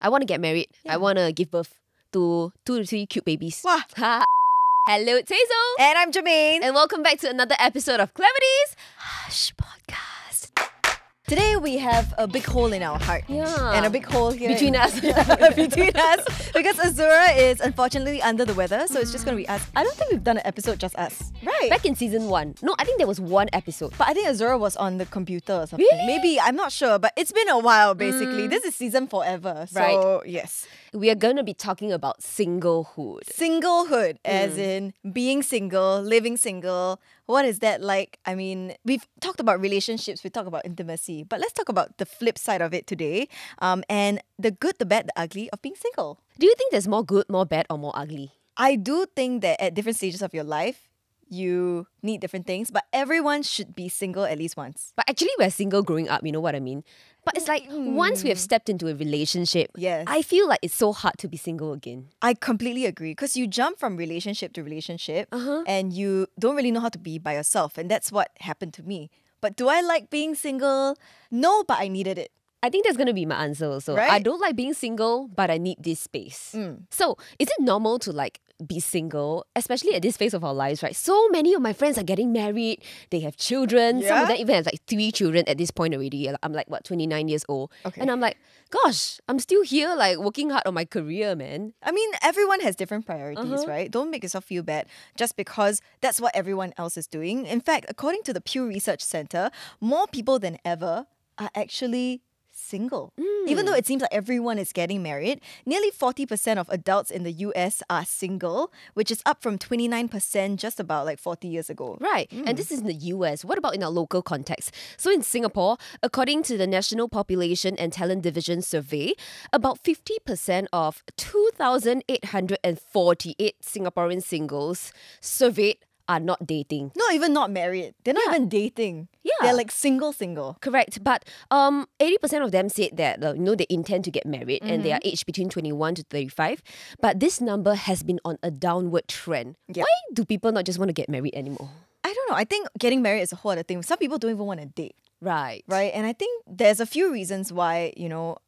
I want to get married. I want to give birth to two to three cute babies. Wah. Hello, it's Hazelle. And I'm Germaine. And welcome back to another episode of Clarity's Hush Podcast. Today we have a big hole in our heart. Yeah. And a big hole here Between in- us. between us. Because Azura is unfortunately under the weather, so it's just gonna be us. I don't think we've done an episode just us. Right. Back in season one. No, I think there was one episode. but I think Azura was on the computer or something. Really? Mm. Maybe, I'm not sure, but it's been a while basically. This is season forever. So, Right. yes. We are going to be talking about singlehood. Singlehood, Mm. as in being single, living single. What is that like? I mean, we've talked about relationships, we talked about intimacy, but let's talk about the flip side of it today um, and the good, the bad, the ugly of being single. Do you think there's more good, more bad, or more ugly? I do think that at different stages of your life, you need different things, but everyone should be single at least once. But actually, we're single growing up, you know what I mean? But it's like once we have stepped into a relationship, Yes. I feel like it's so hard to be single again. I completely agree because you jump from relationship to relationship Uh-huh. and you don't really know how to be by yourself. And that's what happened to me. But do I like being single? No, but I needed it. I think that's gonna be my answer also. I don't like being single, but I need this space. So is it normal to like be single, especially at this phase of our lives, right? So many of my friends are getting married, they have children, some of them even have like three children at this point already. I'm like what, 29 years old. Okay. And I'm like, gosh, I'm still here like working hard on my career, man. I mean, everyone has different priorities, Uh-huh. right? Don't make yourself feel bad just because that's what everyone else is doing. In fact, according to the Pew Research Center, more people than ever are actually single. Even though hmm. it seems like everyone is getting married, nearly 40% of adults in the US are single, which is up from 29% just about like 40 years ago. Right. And hmm. this is in the US. What about in our local context? So in Singapore, according to the National Population and Talent Division survey, about 50% of 2,848 Singaporean singles surveyed are not dating. Not even not married. They're not Yeah. even dating. Yeah. They're like single, single. Correct, but um, eighty percent of them said that uh, you know they intend to get married and they are Mm-hmm. aged between twenty one to thirty five. But this number has been on a downward trend. Yeah. Why do people not just want to get married anymore? I don't know. I think getting married is a whole other thing. Some people don't even want to date. Right. right? And I think there's a few reasons why, you know,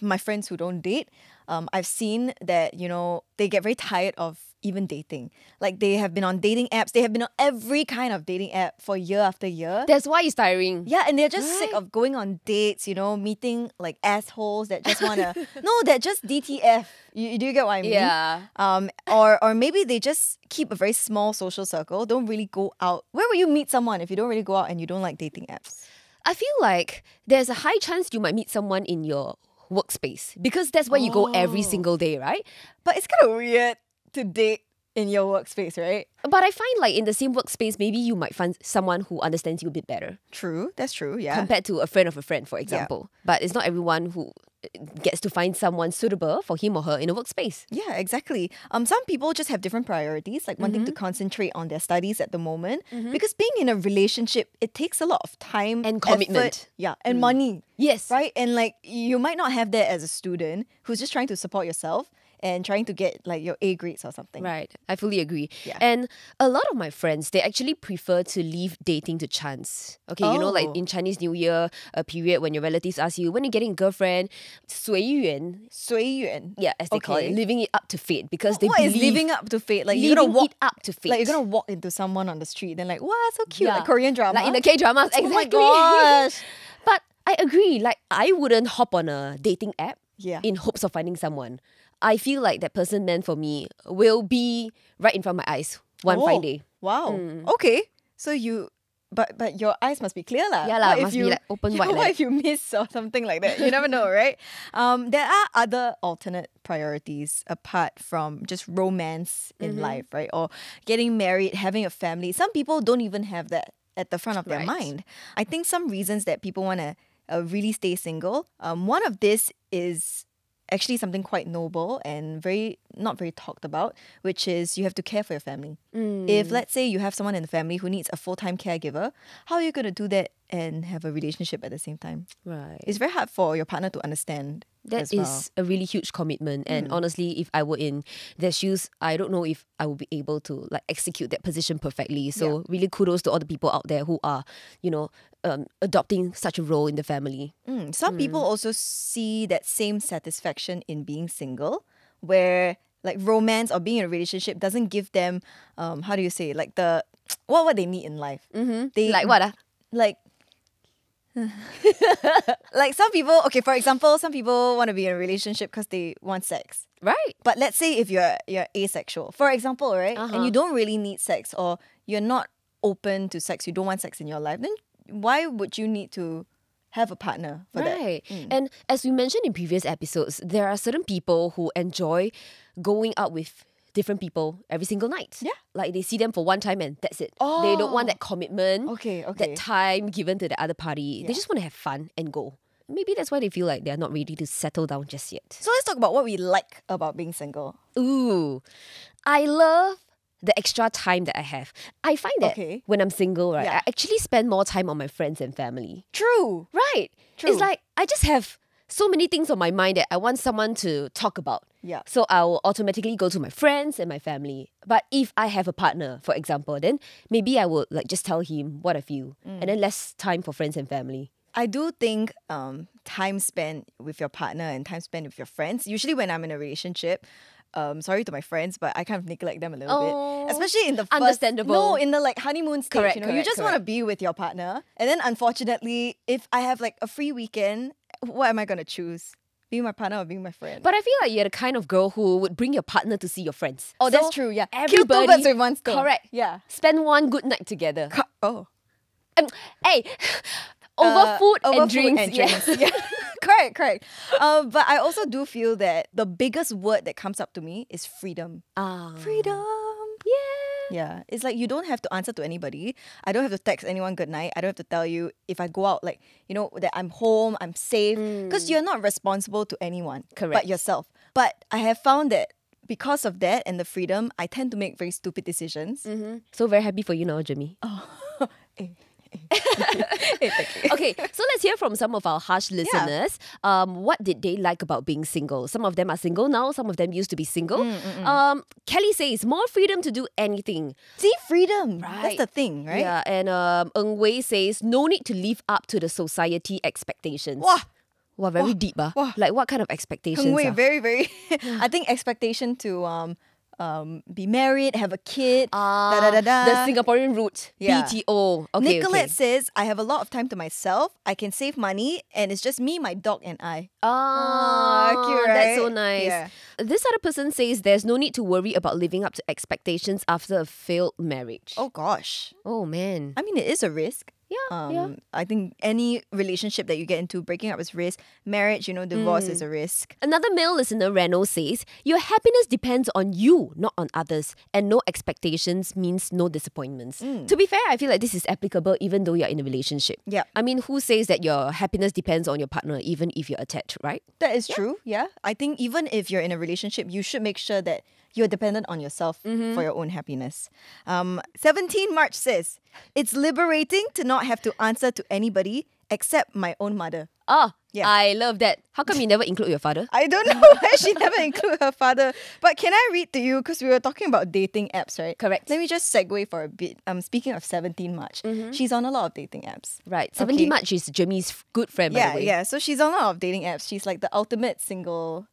my friends who don't date, um, I've seen that, you know, they get very tired of even dating. Like they have been on dating apps, they have been on every kind of dating app for year after year. That's why it's tiring. yeah, and they're just sick of going on dates, you know, meeting like assholes that just wanna no, that just DTF. You, you do get what I mean? Yeah. Um, or or maybe they just keep a very small social circle, don't really go out. Where will you meet someone if you don't really go out and you don't like dating apps? I feel like there's a high chance you might meet someone in your workspace because that's where you go every Oh. single day, right? But it's kind of weird to date in your workspace, right? But I find like in the same workspace, maybe you might find someone who understands you a bit better True, that's true. Yeah. compared to a friend of a friend, for example. Yeah. But it's not everyone who uh, gets to find someone suitable for him or her in a workspace. yeah, exactly. Um, some people just have different priorities, like wanting to Mm-hmm. concentrate on their studies at the moment. Because being in a relationship, it takes a lot of time And commitment. Mm. yeah, and money. Yes. Right? And like you might not have that as a student who's just trying to support yourself and trying to get like your A grades or something. Right. I fully agree. Yeah. And a lot of my friends, they actually prefer to leave dating to chance. Okay, you know, like Oh. in Chinese New Year, a period when your relatives ask you, when are you getting a girlfriend? 随缘. 随缘. Yeah, as they call it, Okay. living it up to fate because they What is believe living up to fate? Like you're living gonna walk it up to fate. like you're gonna walk into someone on the street, then like, wow, so cute, Yeah. like Korean drama. Like in the K dramas, Oh my exactly. gosh. but I agree. Like I wouldn't hop on a dating app yeah. in hopes of finding someone. I feel like that person meant for me will be right in front of my eyes one Oh, fine day. Wow. Mm. Okay. So you but but your eyes must be clear lah. Yeah lah, must be you, like open wide What like if you miss or something like that? You never know, right? Um, there are other alternate priorities apart from just romance in Mm-hmm. life, right? Or getting married, having a family. Some people don't even have that at the front of their Right. mind. I think some reasons that people want to uh, really stay single. Um, one of this is actually something quite noble and very not very talked about, which is you have to care for your family. If let's say you have someone in the family who needs a full-time caregiver, how are you going to do that and have a relationship at the same time? Right. It's very hard for your partner to understand. That is a really huge commitment. And honestly, if I were in their shoes, I don't know if I would be able to like execute that position perfectly. So really kudos to all the people out there who are, you know, um, adopting such a role in the family. Mm, Some people also see that same satisfaction in being single, where like romance or being in a relationship doesn't give them, um, how do you say, like the what what they need in life. Mm-hmm. They Like what? ah? like like some people okay for example some people want to be in a relationship because they want sex Right. but let's say if you're you're asexual for example right and Uh-huh. you don't really need sex or you're not open to sex you don't want sex in your life then why would you need to have a partner for that Right. Mm. And as we mentioned in previous episodes, there are certain people who enjoy going out with different people every single night. Yeah. Like they see them for one time and that's it. Oh. They don't want oh. that commitment. Okay, okay. That time given to the other party. They just want to have fun and go. Maybe that's why they feel like they're not ready to settle down just yet. so let's talk about what we like about being single Ooh. I love the extra time that I have. I find that Okay. when I'm single, right, Yeah. I actually spend more time on my friends and family. true Right. True. It's like I just have so many things on my mind that I want someone to talk about. Yeah. So I will automatically go to my friends and my family. But if I have a partner, for example, then maybe I would like just tell him what I feel. Mm. And then less time for friends and family. I do think um, time spent with your partner and time spent with your friends. Usually, when I'm in a relationship, um, sorry to my friends, but I kind of neglect them a little Oh, bit, especially in the first, understandable. No, in the like honeymoon stage, Correct, you know, you just want to be with your partner, and then unfortunately, if I have like a free weekend, what am I gonna choose? Being my partner or being my friend? But I feel like you're the kind of girl who would bring your partner to see your friends. oh, that's true. Yeah, Kill Everybody, two birds with one stone. Correct. Yeah. Spend one good night together. Cu- Oh. Um, hey, over Uh, food over and food drinks. and yeah. drinks. Yeah. correct, correct. Uh, but I also do feel that the biggest word that comes up to me is freedom. Ah. Freedom. Yeah. Yeah, it's like you don't have to answer to anybody. I don't have to text anyone good night. I don't have to tell you if I go out, like, you know, that I'm home, I'm safe. Because you're not responsible to anyone correct. but yourself. But I have found that because of that and the freedom, I tend to make very stupid decisions. So very happy for you now, Jimmy. Eh. Okay, so let's hear from some of our Hush listeners. Um, what did they like about being single? Some of them are single now, some of them used to be single. Mm, Um, Kelly says more freedom to do anything. See, freedom. Right. That's the thing, right? Yeah, and um, Ng Wei says no need to live up to the society expectations. Wow. Wow, very deep, ah. wow. Like what kind of expectations? Heng Wei, ah? very, very. I think expectation to um, um, be married, have a kid, da da da da. Ah, The Singaporean route, Yeah. BTO. Okay, Nicolette okay. says, I have a lot of time to myself. I can save money, and it's just me, my dog, and I. Ah, cute, That's so nice. Yeah. This other person says there's no need to worry about living up to expectations after a failed marriage. Oh gosh. Oh, man. I mean, it is a risk. Yeah, Um, yeah. I think any relationship that you get into, breaking up is risk. Marriage, you know, divorce Mm. is a risk. Another male listener, Reno, says your happiness depends on you, not on others, and no expectations means no disappointments. To be fair, I feel like this is applicable even though you're in a relationship. Yeah. I mean, who says that your happiness depends on your partner even if you're attached, right? That is true. Yeah. I think even if you're in a relationship, you should make sure that you're dependent on yourself Mm-hmm. for your own happiness. Um, 17 March says, It's liberating to not have to answer to anybody except my own mother. Oh, Yeah. I love that. How come you never include your father? I don't know why she never include her father. But can I read to you? Because we were talking about dating apps, right? Correct. Let me just segue for a bit. Um, speaking of 17 March, she's on a lot of dating apps. Right. 17 Okay. March is Jimmy's good friend, by Yeah, the way. yeah. So she's on a lot of dating apps. She's like the ultimate single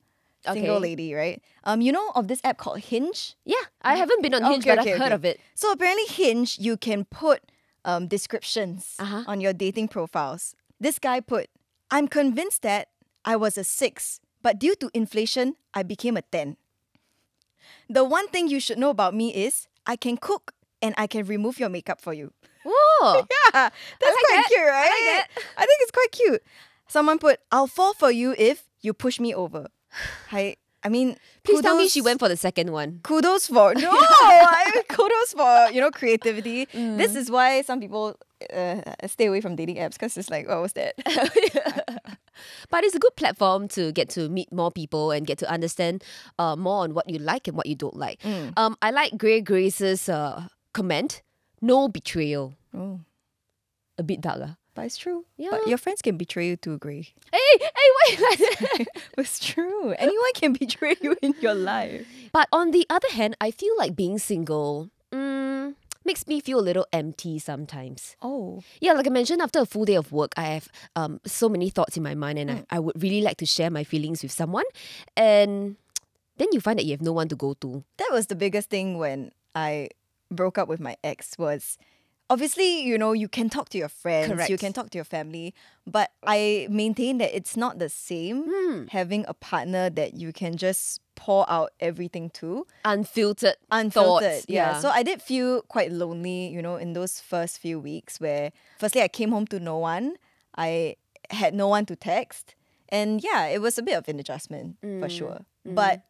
single Okay. lady, right? Um, you know of this app called Hinge? Yeah, I haven't been on Hinge, Okay, but okay, I've heard of it. So apparently Hinge, you can put um, descriptions Uh-huh. on your dating profiles. This guy put, I'm convinced that I was a six, but due to inflation, I became a 10. The one thing you should know about me is I can cook and I can remove your makeup for you. Whoa. Yeah, that's like quite that. cute, I like. I think it's quite cute. Someone put, I'll fall for you if you push me over. I, I mean, Please tell me she went for the second one. kudos for no I kudos for you know creativity Mm. this is why some people uh, stay away from dating apps because it's like what was that But it's a good platform to get to meet more people and get to understand uh, more on what you like and what you don't like. Um, I like Grey Grace's uh, comment no betrayal. Oh, A bit dark. But it's true. Yeah. But your friends can betray you too, Gray. Hey, hey, wait. It's true. Anyone can betray you in your life. but on the other hand, I feel like being single mm, makes me feel a little empty sometimes. Oh. Yeah, like I mentioned, after a full day of work, I have um, so many thoughts in my mind, and I, I would really like to share my feelings with someone. And then you find that you have no one to go to. that was the biggest thing when I broke up with my ex was obviously, you know, you can talk to your friends, Correct. you can talk to your family, but I maintain that it's not the same Hmm. having a partner that you can just pour out everything to. Unfiltered, Unfiltered. thoughts. yeah. So I did feel quite lonely, you know, in those first few weeks where firstly I came home to no one. I had no one to text. And yeah, it was a bit of an adjustment for sure. But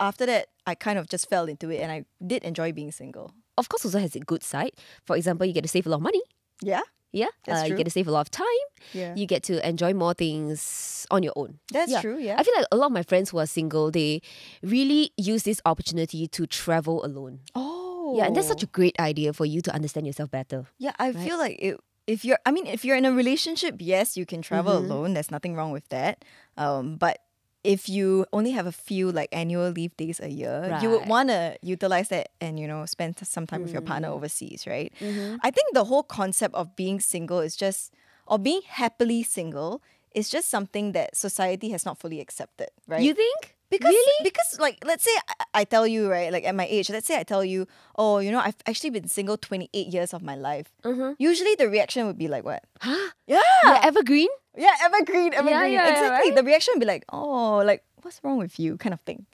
after that, I kind of just fell into it and I did enjoy being single. Of course, also has a good side. For example, you get to save a lot of money. Yeah. Yeah, That's uh, you get to save a lot of time. Yeah. You get to enjoy more things on your own. That's true, yeah. I feel like a lot of my friends who are single, they really use this opportunity to travel alone. Oh. Yeah, and that's such a great idea for you to understand yourself better. Yeah, I feel like it, if you're, I mean, if you're in a relationship, yes, you can travel Mm-hmm. alone. There's nothing wrong with that. Um, but if you only have a few like annual leave days a year, you would want to utilize that and you know spend some time with your partner Mm. overseas, right? Mm-hmm. I think the whole concept of being single is just, or being happily single, is just something that society has not fully accepted, right? You think? Because, really? because like let's say I, I tell you right like at my age let's say I tell you oh you know I've actually been single 28 years of my life Mhm. usually the reaction would be like what Huh? yeah Yeah, evergreen? yeah evergreen evergreen yeah, yeah, exactly right? the reaction would be like oh like what's wrong with you kind of thing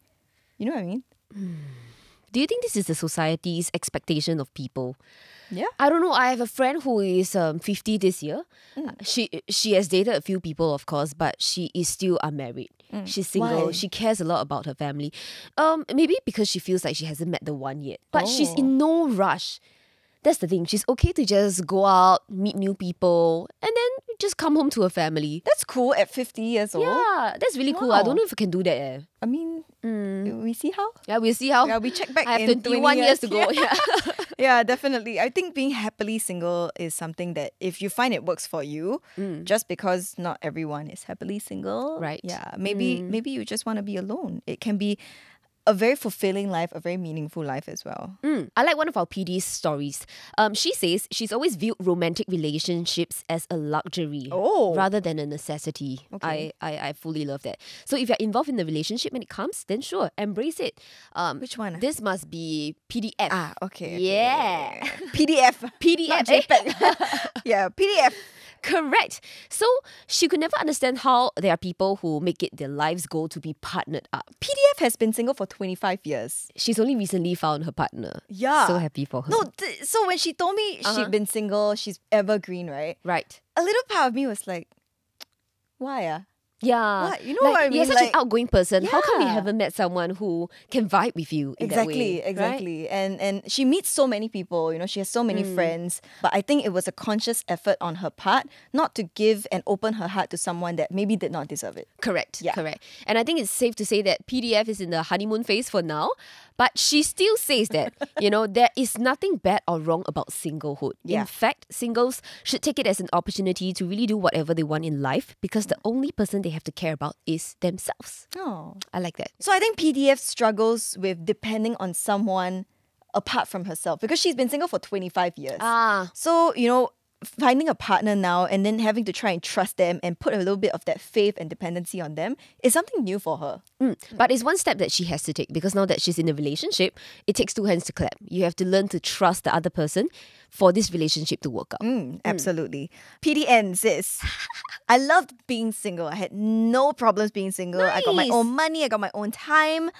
you know what I mean Do you think this is the society's expectation of people? Yeah I don't know. I have a friend who is um, 50 this year. Mm. She she has dated a few people, of course, but she is still unmarried. She's single. Mm. Why? She cares a lot about her family. Um, maybe because she feels like she hasn't met the one yet. But she's Oh. in no rush. That's the thing. She's okay to just go out, meet new people, and then just come home to her family. that's cool at 50 years old Yeah, that's really cool. I don't know if I can do that. Eh. I mean we see how Yeah, we'll see how. yeah we check back I have in 21 20 years to go. Yeah. Yeah. yeah, definitely. I think being happily single is something that if you find it works for you, just because not everyone is happily single, Mm. Right. Yeah, maybe maybe you just want to be alone. It can be a very fulfilling life, a very meaningful life as well. Mm, I like one of our PD's stories. Um, she says she's always viewed romantic relationships as a luxury Oh. rather than a necessity. Okay. I, I, I fully love that. So if you're involved in the relationship when it comes, then sure, embrace it. Um, Which one? This must be PDF. Ah, okay. Yeah. okay. PDF. PDF. Not eh? JPEG. yeah, PDF. Correct. So she could never understand how there are people who make it their life's goal to be partnered up. PDF has been single for 25 years. She's only recently found her partner. Yeah. So happy for her. No, th- so when she told me Uh-huh. she'd been single, she's evergreen, right? Right. A little part of me was like, why? Ah? Yeah. What? You know what I You're such Like- an outgoing person. How come you haven't met someone who can vibe with you in that exactly right? exactly and and she meets so many people you know she has so Mm. many friends but i think it was a conscious effort on her part not to give and open her heart to someone that maybe did not deserve it Correct. Yeah. Correct. And I think it's safe to say that PDF is in the honeymoon phase for now. But she still says that, you know, there is nothing bad or wrong about singlehood. Yeah. In fact, singles should take it as an opportunity to really do whatever they want in life because the only person they have to care about is themselves. oh I like that. so i think pdf struggles with depending on someone apart from herself because she's been single for 25 years Ah. so you know finding a partner now and then having to try and trust them and put a little bit of that faith and dependency on them is something new for her Mm. But it's one step that she has to take because now that she's in a relationship, it takes two hands to clap. You have to learn to trust the other person for this relationship to work out. Mm, absolutely. PDN sis. I loved being single. I had no problems being single. I got my own money, I got my own time.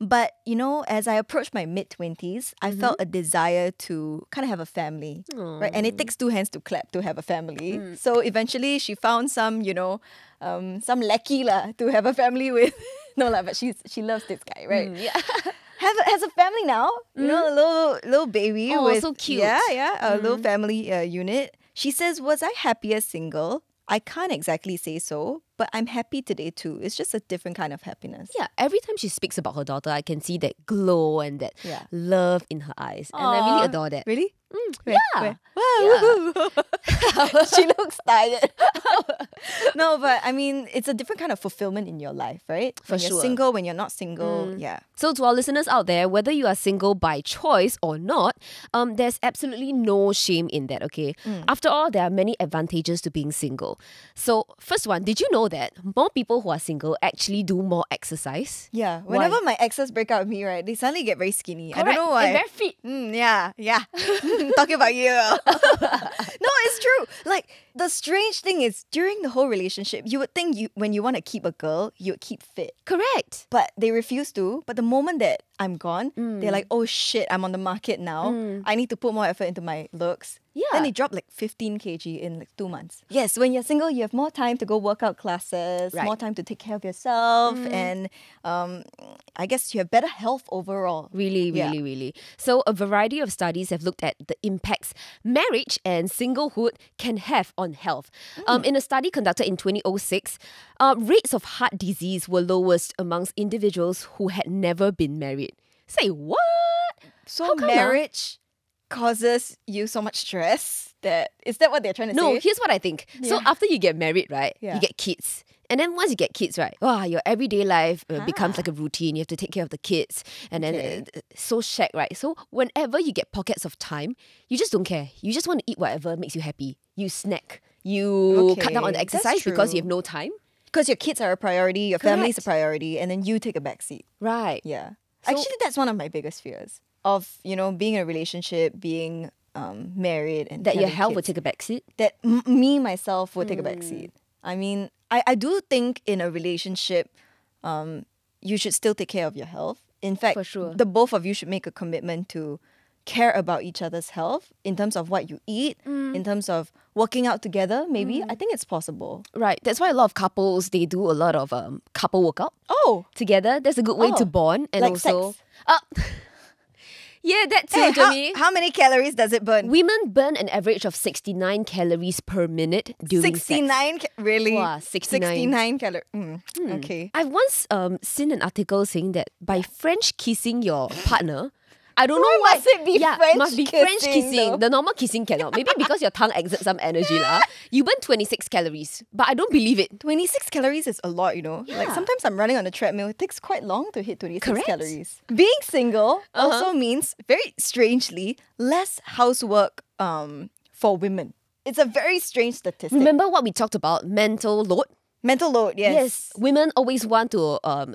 But you know, as I approached my mid 20s, I felt a desire to kind of have a family. Right? And it takes two hands to clap to have a family. So eventually she found some, you know, um, some lackey lah to have a family with. no lah, but she's she loves this guy, right? yeah. have a, has a family now. You know, a little little baby. Oh, with, so cute. Yeah, yeah, a little family uh, unit. She says, "Was I happier single? I can't exactly say so, but I'm happy today too. It's just a different kind of happiness. Yeah, every time she speaks about her daughter, I can see that glow and that Yeah. love in her eyes. And I really adore that. Really? Mm, Where- yeah. where? Wow. she looks tired. no, but I mean, it's a different kind of fulfillment in your life, right? For when you're. Mm. single, when you're not single. Yeah. So, to our listeners out there, whether you are single by choice or not, um, there's absolutely no shame in that, okay? Mm. After all, there are many advantages to being single. So, first one, did you know that more people who are single actually do more exercise? Yeah. Why? Whenever my exes break up with me, right, they suddenly get very skinny. I don't know why. And very fit. Mm, yeah, yeah. Talking about you. no, it's true. Like the strange thing is during the whole relationship, you would think you when you want to keep a girl, you would keep fit. Correct. But they refuse to. But the moment that I'm gone, Mm. they're like, oh shit, I'm on the market now. I need to put more effort into my looks. Yeah. Then they drop like 15 kg in like two months. Yes, when you're single, you have more time to go workout classes, Right. more time to take care of yourself, Mm. and um, I guess you have better health overall. Really, Yeah. really, really. So, a variety of studies have looked at the impacts marriage and singlehood can have on health. Um, in a study conducted in 2006, uh, rates of heart disease were lowest amongst individuals who had never been married. Say what? So marriage causes you so much stress that is that what they're trying to No, say? No, here's what I think. So, after you get married, right, Yeah. you get kids. And then once you get kids, right, wow, your everyday life uh, becomes like a routine. You have to take care of the kids, and then Okay. uh, so shack, right? So whenever you get pockets of time, you just don't care. You just want to eat whatever makes you happy. You snack. You cut down on the exercise because you have no time. Because your kids are a priority, your family's a priority, and then you take a back seat. Right. Yeah. So- Actually, that's one of my biggest fears of you know being in a relationship, being um, married, and That your health would take a backseat. that m- me myself would take a backseat. I mean, I, I do think in a relationship, um, you should still take care of your health. In fact, For sure. the both of you should make a commitment to care about each other's health in terms of what you eat, Mm. in terms of working out together. Maybe I think it's possible. Right. That's why a lot of couples they do a lot of um, couple workout Oh, together. That's a good way to Oh, bond and like also. sex. Uh, yeah, that too, hey, Jimmy. how, how many calories does it burn? Women burn an average of 69 calories per minute during sex. 69 ca- really Wow, 69. 69 calories mm, okay I've once um, seen an article saying that by French kissing your partner, I don't know Why why. must it be yeah, French must be French kissing, kissing. though? The normal kissing cannot. Maybe because your tongue exerts some energy, lah. You burn 26 calories, but I don't believe it. 26 calories is a lot, you know. Like sometimes I'm running on a treadmill, it takes quite long to hit 26 Correct. calories. Being single Uh-huh. also means, very strangely, less housework um, for women. It's a very strange statistic. Remember what we talked about? Mental load. Mental load, yes. women always want to um,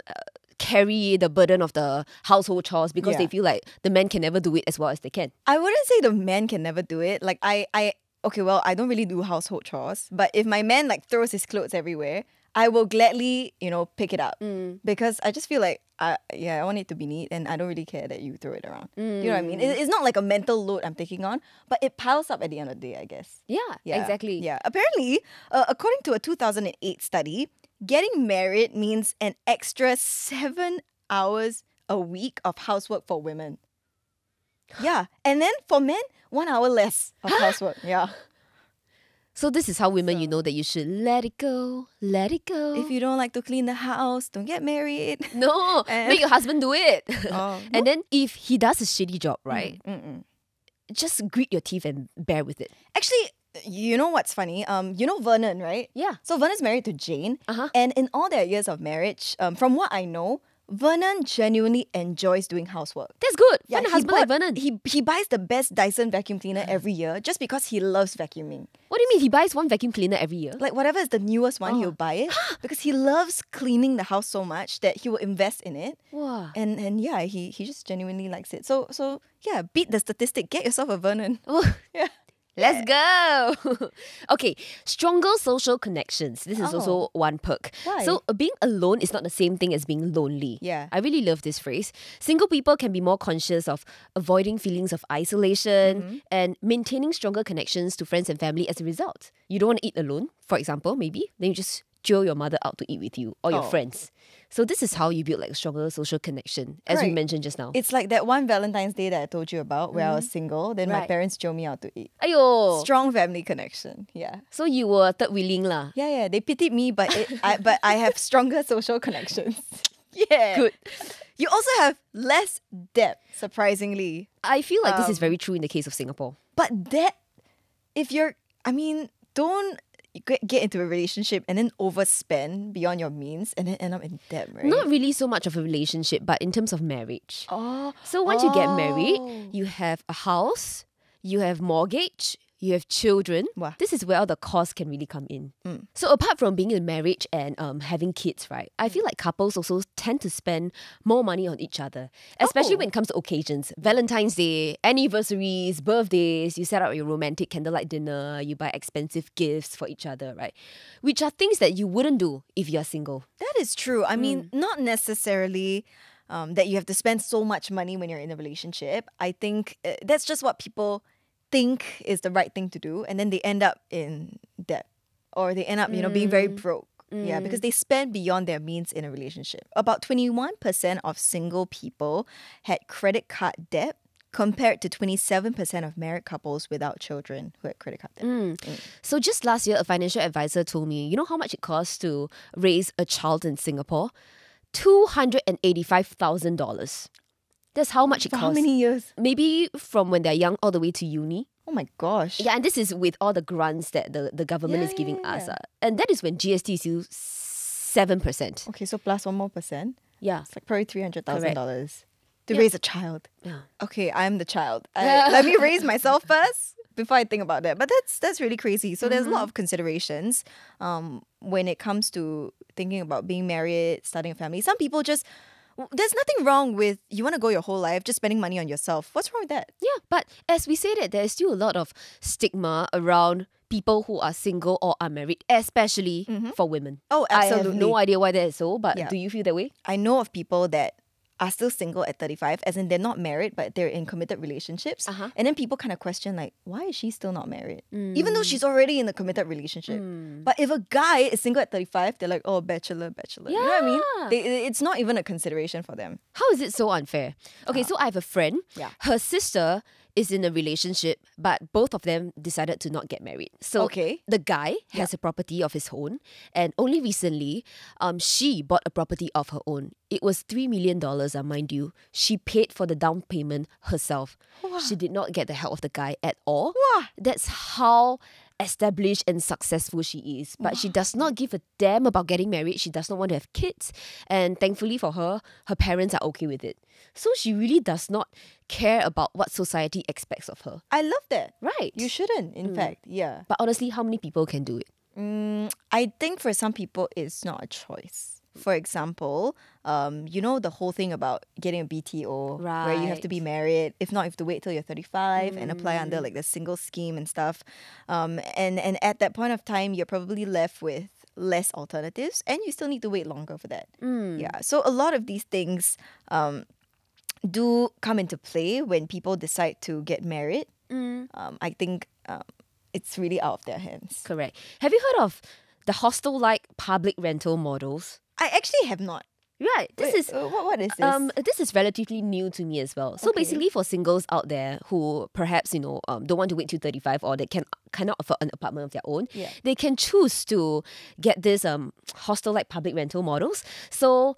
carry the burden of the household chores because Yeah. they feel like the men can never do it as well as they can. I wouldn't say the man can never do it. Like I, I okay, well, I don't really do household chores, but if my man like throws his clothes everywhere, I will gladly, you know, pick it up because I just feel like, I, yeah, I want it to be neat, and I don't really care that you throw it around. You know what I mean? It- it's not like a mental load I'm taking on, but it piles up at the end of the day, I guess. Yeah, Yeah, exactly. Yeah. Apparently, uh, according to a 2008 study, getting married means an extra seven hours a week of housework for women. Yeah. And then for men, one hour less of housework. Yeah. So this is how women you know that you should let it go, let it go. If you don't like to clean the house, don't get married. no, And- make your husband do it. Oh, and then if he does a shitty job, mm, right, Mm-mm. just grit your teeth and bear with it. Actually, you know what's funny? Um, you know Vernon, right? Yeah. So Vernon's married to Jane, Uh-huh. and in all their years of marriage, um, from what I know, Vernon genuinely enjoys doing housework. That's good. Yeah, Find a he husband like Vernon. He he buys the best Dyson vacuum cleaner every year just because he loves vacuuming. what do you mean he buys one vacuum cleaner every year? Like whatever is the newest one, Oh. he'll buy it because he loves cleaning the house so much that he will invest in it. Wow. And and yeah, he he just genuinely likes it. So so yeah, beat the statistic. Get yourself a Vernon. Oh, Yeah. Let's go. okay, stronger social connections. This is also one perk. Oh. Why? So, being alone is not the same thing as being lonely. Yeah. I really love this phrase. Single people can be more conscious of avoiding feelings of isolation Mm-hmm. and maintaining stronger connections to friends and family as a result. You don't want to eat alone, for example, maybe. Then you just chill your mother out to eat with you or your Oh. friends. So this is how you build like a stronger social connection, as we mentioned just now. It's like that one Valentine's Day that I told you about where I was single. Then my Mm-hmm. Parents drove me out to eat. Ayo. Strong family connection. Yeah. So you were third wheeling lah. Yeah, yeah. They pitied me, but it, I, but I have stronger social connections. yeah. Good. You also have less debt, surprisingly. I feel like this is Um, very true in the case of Singapore. But debt, if you're, I mean, don't get, get into a relationship and then overspend beyond your means and then end up in debt, right? Not really so much of a relationship, but in terms of marriage. Oh. So once you get married, Oh. you have a house, you have mortgage, you have children. Wow. This is where all the costs can really come in. Mm. So apart from being in marriage and um, having kids, right? I feel like couples also tend to spend more money on each other, especially Oh. when it comes to occasions. Valentine's Day, anniversaries, birthdays, you set up your romantic candlelight dinner, you buy expensive gifts for each other, right? Which are things that you wouldn't do if you're single. That is true. I mean, Mm. not necessarily um, that you have to spend so much money when you're in a relationship. I think uh, that's just what people think is the right thing to do and then they end up in debt or they end up you know being very mm. broke mm. yeah because mm. they spend beyond their means in a relationship about 21% of single people had credit card debt compared to 27% of married couples without children who had credit card debt. Mm. Mm. So just last year, a financial advisor told me, you know how much it costs to raise a child in Singapore? $285,000. That's how much it For costs. how many years? Maybe from when they're young all the way to uni. Oh my gosh. Yeah, and this is with all the grants that the, the government Yeah, is giving yeah, us. yeah. uh, and that is when GST is still seven percent. Okay, so plus one more percent. Yeah. It's like probably three hundred thousand dollars to Yeah. raise a child. Yeah. Okay, I'm the child. I, let me raise myself first before I think about that. But that's that's really crazy. So there's a lot of considerations um, when it comes to thinking about being married, starting a family. Some people just there's nothing wrong with you want to go your whole life just spending money on yourself. What's wrong with that? Yeah, but as we say that, there is still a lot of stigma around people who are single or unmarried, especially mm-hmm. for women. Oh, absolutely. I have no idea why that is so, but Yeah. do you feel that way? I know of people that are still single at 35, as in they're not married, but they're in committed relationships. Uh-huh. And then people kind of question, like, why is she still not married? Even though mm. she's already in a committed relationship. Mm. But if a guy is single at 35, they're like, oh, bachelor, bachelor. You know what I mean? They, it's not even a consideration for them. How is it so unfair? Okay, uh-huh. so I have a friend. Yeah. Her sister is in a relationship, but both of them decided to not get married. So Okay. the guy has a property of his own, and only recently, um, she bought a property of her own. It was three million dollars, uh, mind you. She paid for the down payment herself. She did not get the help of the guy at all. Wah. That's how established and successful she is. But she does not give a damn about getting married. She does not want to have kids. And thankfully for her, her parents are okay with it. So she really does not care about what society expects of her. I love that. Right. You shouldn't, in fact. Yeah. but honestly, how many people can do it? Mm, I think for some people, it's not a choice. For example, um, you know the whole thing about getting a BTO, where you have to be married. If not, you have to wait till you're 35 and apply under like the single scheme and stuff. Um, and and at that point of time, you're probably left with less alternatives, and you still need to wait longer for that. Yeah. So a lot of these things um, do come into play when people decide to get married. Um, I think um, it's really out of their hands. Correct. Have you heard of the hostel like public rental models? I actually have not. Right. This Wait, is uh, what, what is this? Um, this is relatively new to me as well. So Okay. basically, for singles out there who perhaps you know um, don't want to wait till thirty five or they can cannot afford an apartment of their own, Yeah. they can choose to get this um hostel like public rental models. So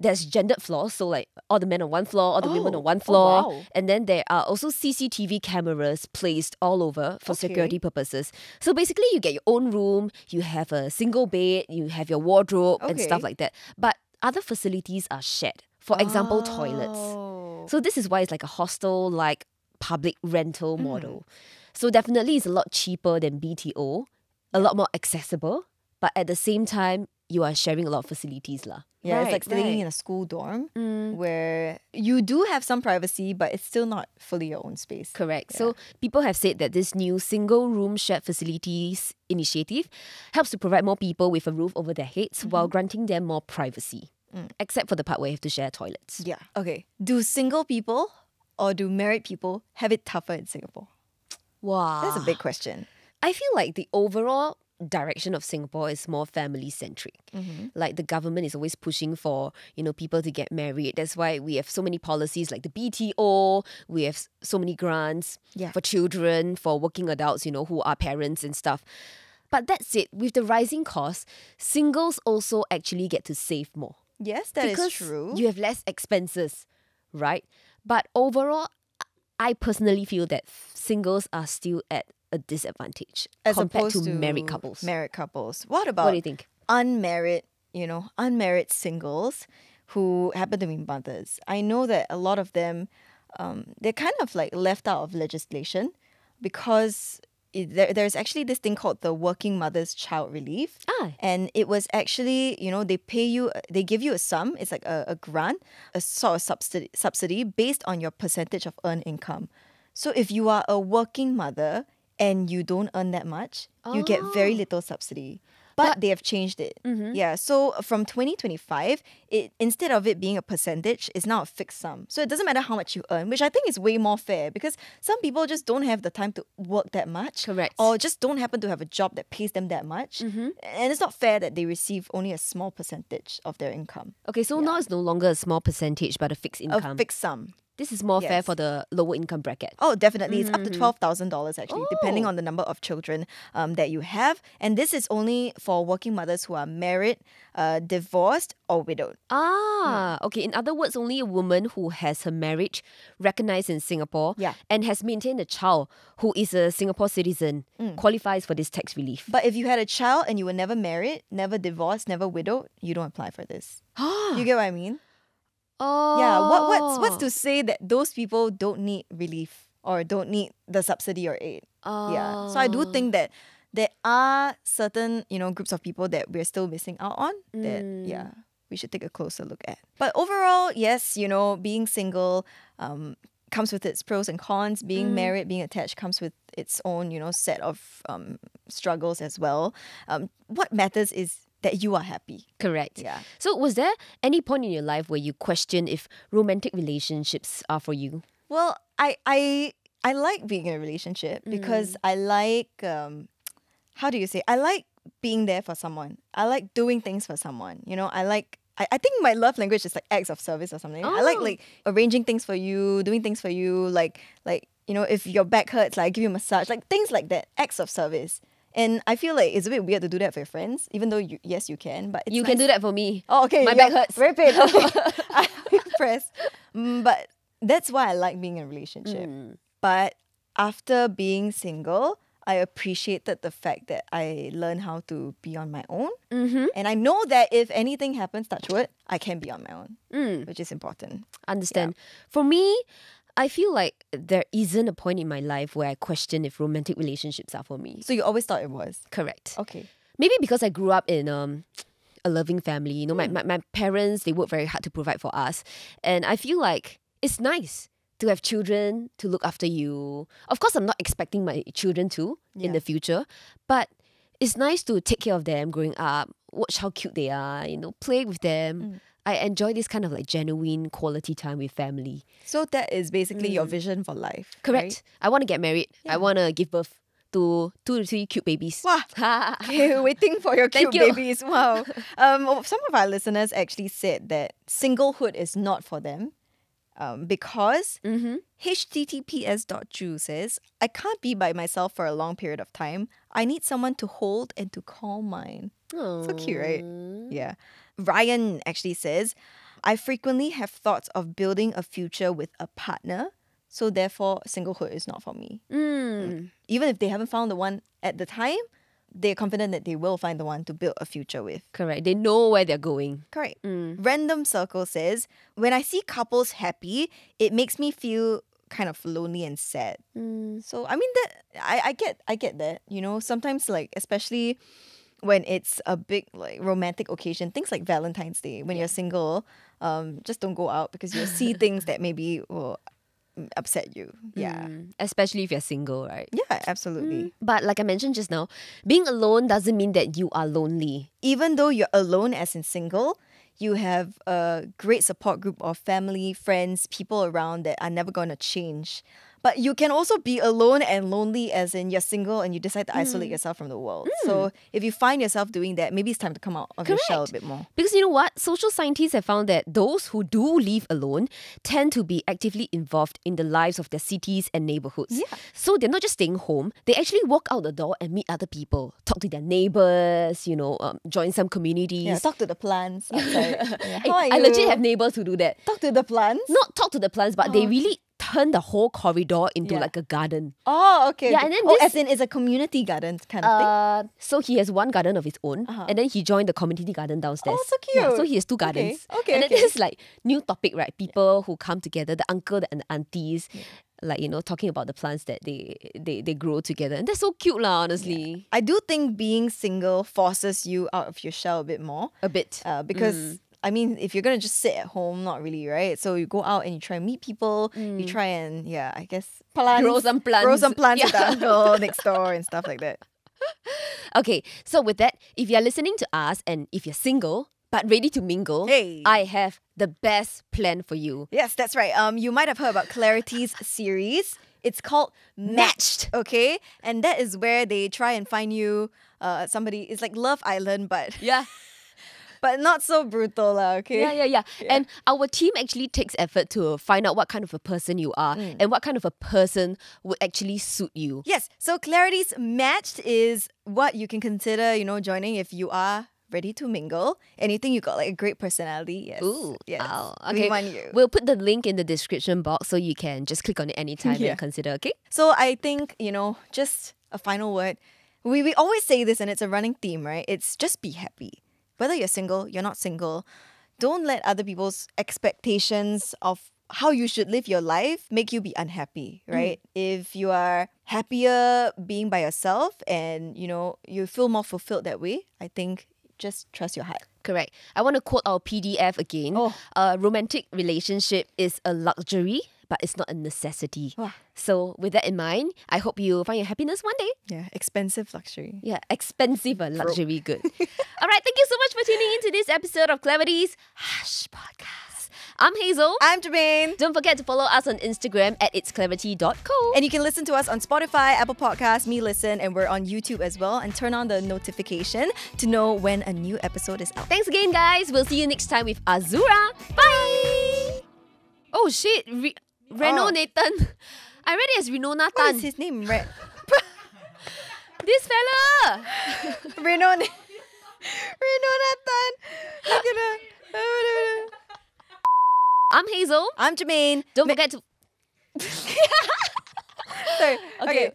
there's gendered floors, so like all the men on one floor, all the women Oh, on one floor, wow. and then there are also CCTV cameras placed all over for Okay. security purposes. So basically, you get your own room, you have a single bed, you have your wardrobe and stuff like that. But other facilities are shared. For example, toilets. Oh. So this is why it's like a hostel like public rental Mm. model. So definitely it's a lot cheaper than BTO, a lot more accessible, but at the same time you are sharing a lot of facilities lah. Yeah, it's like Right, staying right. in a school dorm Mm. where you do have some privacy, but it's still not fully your own space. Correct. So people have said that this new single room shared facilities initiative helps to provide more people with a roof over their heads while Mm-hmm. granting them more privacy. Mm. Except for the part where you have to share toilets. Yeah. Okay. Do single people or do married people have it tougher in Singapore? Wow. That's a big question. I feel like the overall direction of Singapore is more family centric. Mm-hmm. Like the government is always pushing for, you know, people to get married. That's why we have so many policies like the BTO, we have so many grants Yeah. for children, for working adults, you know, who are parents and stuff. But that's it. With the rising costs, singles also actually get to save more Yes, that is true. you have less expenses, right? But overall, I personally feel that singles are still at a disadvantage as compared opposed to, married couples. Married couples. What about what do you think? unmarried, you know, unmarried singles who happen to be mothers? I know that a lot of them, um, they're kind of like left out of legislation because it, there, there's actually this thing called the Working Mothers Child Relief. Ah. And it was actually, you know, they pay you, they give you a sum. It's like a, a grant, a sort of subsidy, subsidy based on your percentage of earned income. So if you are a working mother and you don't earn that much, you get very oh. little subsidy. But, they have changed it. Mm-hmm. Yeah. So from 2025, it instead of it being a percentage, it's now a fixed sum. So it doesn't matter how much you earn, which I think is way more fair because some people just don't have the time to work that much. Correct. Or just don't happen to have a job that pays them that much. Mm-hmm. And it's not fair that they receive only a small percentage of their income. Okay, so now it's no longer a small percentage but a fixed income. A fixed sum. This is more fair for the lower income bracket. Oh, definitely. It's up to $12,000 actually, depending Oh. on the number of children um, that you have. And this is only for working mothers who are married, uh, divorced, or widowed. Ah, okay. In other words, only a woman who has her marriage recognized in Singapore Yeah. and has maintained a child who is a Singapore citizen Mm. qualifies for this tax relief. But if you had a child and you were never married, never divorced, never widowed, you don't apply for this. you get what I mean? Oh, Yeah. What, what's, what's to say that those people don't need relief or don't need the subsidy or aid? Yeah. So I do think that there are certain, you know, groups of people that we're still missing out on that, yeah, we should take a closer look at. But overall, yes, you know, being single um, comes with its pros and cons. Being married, being attached comes with its own, you know, set of um, struggles as well. Um, what matters is that you are happy. Correct. Yeah. So, was there any point in your life where you question if romantic relationships are for you? Well, I I I like being in a relationship because I like um how do you say? I like being there for someone. I like doing things for someone. You know, I like I, I think my love language is like acts of service or something. I like Oh. like arranging things for you, doing things for you, like like you know, if your back hurts, like I give you a massage, like things like that, acts of service. And I feel like it's a bit weird to do that for your friends, even though you yes you can, but it's you can do that for me. Oh, okay. My back hurts. Very pain. Okay. I'm impressed. Mm, but that's why I like being in a relationship. Mm. But after being single, I appreciated the fact that I learned how to be on my own. Mm-hmm. And I know that if anything happens, touch wood, I can be on my own, Mm. which is important. Understand. For me, I feel like there isn't a point in my life where I question if romantic relationships are for me. So you always thought it was. Correct. Okay. Maybe because I grew up in um a loving family. You know, Hmm. my, my, my parents they work very hard to provide for us. And I feel like it's nice to have children to look after you. Of course I'm not expecting my children to in the future, but it's nice to take care of them growing up, watch how cute they are, you know, play with them. Mm. I enjoy this kind of like genuine quality time with family. So that is basically your vision for life. Mm. Correct. I want to get married. I want to give birth to two to three cute babies. Wow. Okay, waiting for your cute you. babies. Wow. Um, some of our listeners actually said that singlehood is not for them um, because mm-hmm. https.ju says, I can't be by myself for a long period of time. I need someone to hold and to call mine. So cute, right? Yeah. Ryan actually says, I frequently have thoughts of building a future with a partner. So therefore, singlehood is not for me. Mm. Even if they haven't found the one at the time, they're confident that they will find the one to build a future with. Correct. They know where they're going. Correct. Mm. Random Circle says, when I see couples happy, it makes me feel kind of lonely and sad. Mm. So I mean that I, I get I get that. You know, sometimes like especially when it's a big like romantic occasion, things like Valentine's Day, when you're single, um, just don't go out because you'll see things that maybe will mm, upset you. Yeah. Mm. Especially if you're single, right? Yeah, absolutely. But like I mentioned just now, being alone doesn't mean that you are lonely. Even though you're alone as in single, you have a great support group of family, friends, people around that are never going to change. But you can also be alone and lonely, as in you're single and you decide to Mm. isolate yourself from the world. So if you find yourself doing that, maybe it's time to come out of your shell a bit more. Because you know what? Social scientists have found that those who do live alone tend to be actively involved in the lives of their cities and neighborhoods. Yeah. So they're not just staying home, they actually walk out the door and meet other people, talk to their neighbors, you know, um, join some communities. Yeah, talk to the plants. Yeah, are I legit have neighbors who do that. talk to the plants. Not talk to the plants, but they really turn the whole corridor into Yeah. like a garden. Oh, okay. Yeah, and then oh, this- as in it's a community garden kind of thing. Uh, so he has one garden of his own, Uh-huh. and then he joined the community garden downstairs. Oh, so Yeah, so he has two gardens. okay, okay And then okay. this like new topic, right? People who come together, the uncle and the aunties, like you know, talking about the plants that they they they grow together, and that's so cute, lah. Honestly, I do think being single forces you out of your shell a bit more. a bit. Uh, because Mm. I mean, if you're gonna just sit at home, not really, right? So you go out and you try and meet people. You try and yeah, I guess plants, Mm. Grow some grow some plants with the Yeah. uncle next door and stuff like that. Okay, so with that, if you're listening to us and if you're single but ready to mingle, Hey. I have the best plan for you. Yes, that's right. Um, you might have heard about Clarity's series. It's called Matched. Okay, and that is where they try and find you uh somebody. It's like Love Island, but Yeah. But not so brutal, lah. Okay. Yeah, yeah, yeah, And our team actually takes effort to find out what kind of a person you are Mm. and what kind of a person would actually suit you. Yes. So Clarity's Matched is what you can consider, you know, joining if you are ready to mingle Anything you got like a great personality. Yes. Ooh, yes. wow. We Okay, want you. we'll put the link in the description box so you can just click on it anytime Yeah. and consider, okay? So I think, you know, just a final word. We, we always say this and it's a running theme, right? It's just be happy. Whether you're single, you're not single, don't let other people's expectations of how you should live your life make you be unhappy, mm. right? If you are happier being by yourself and, you know, you feel more fulfilled that way, I think just trust your heart. Correct. I want to quote our PDF again. Oh. A romantic relationship is a luxury, but it's not a necessity. Wow. So, with that in mind, I hope you find your happiness one day. Yeah, expensive luxury. Yeah, expensive a luxury good. All right, thank you so much for tuning into this episode of Clarity's Hush Podcast. I'm Hazelle. I'm Germaine. Don't forget to follow us on Instagram at itsclarity.co. And you can listen to us on Spotify, Apple Podcasts, meLISTEN, and we're on YouTube as well. And turn on the notification to know when a new episode is out. Thanks again, guys. We'll see you next time with Azura. Bye. Oh shit, Re- Reno Oh. Nathan. I read it as Reno What Nathan. is his name? Re- This fella. Reno. Reno Nathan. Look at her. I'm Hazelle. I'm Germaine. Don't Ma- forget to. Sorry. Okay. Okay.